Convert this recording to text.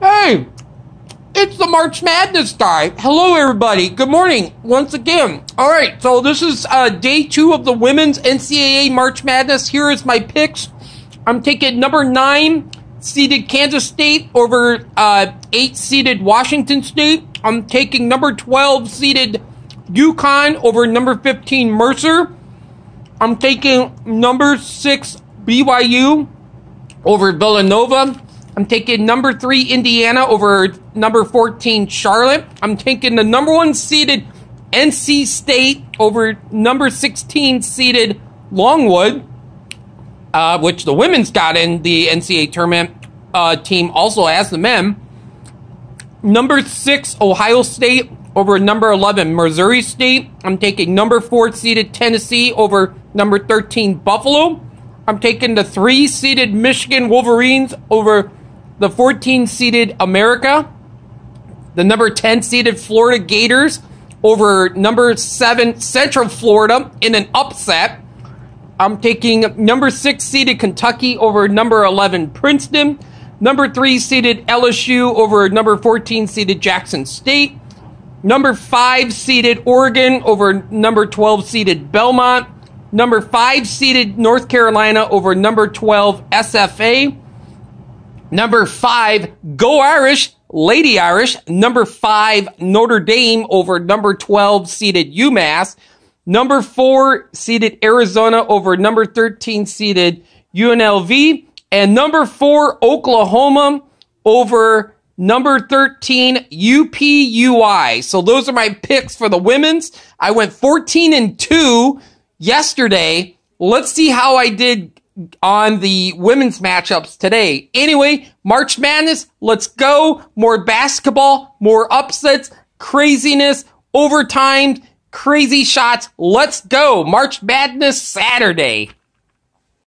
Hey, it's the March Madness guy. Hello, everybody. Good morning once again. All right, so this is uh, day two of the women's NCAA March Madness. Here is my picks. I'm taking number nine seeded Kansas State over uh, eight seeded Washington State. I'm taking number 12 seeded UConn over number 15 Mercer. I'm taking number six BYU over Villanova. I'm taking number three Indiana over number 14 Charlotte. I'm taking the number one seeded NC State over number 16 seeded Longwood, uh, which the women's got in the NCAA tournament uh, team also has the men. Number six Ohio State over number 11 Missouri State. I'm taking number four seeded Tennessee over number 13 Buffalo. I'm taking the three seeded Michigan Wolverines over the 14 seeded America, the number 10 seeded Florida Gators over number 7 Central Florida in an upset. I'm taking number 6 seeded Kentucky over number 11 Princeton, number 3 seeded LSU over number 14 seeded Jackson State, number 5 seeded Oregon over number 12 seeded Belmont, number 5 seeded North Carolina over number 12 SFA, number 5 Go Irish, Lady Irish, number 5 Notre Dame over number 12 seeded UMass, number 4 seeded Arizona over number 13 seeded UNLV, and number 4 Oklahoma over number 13 IUPUI. So those are my picks for the women's. I went 14 and 2 yesterday. Let's see how I did on the women's matchups today. Anyway, March Madness, let's go. More basketball, more upsets, craziness, overtime, crazy shots. Let's go. March Madness Saturday.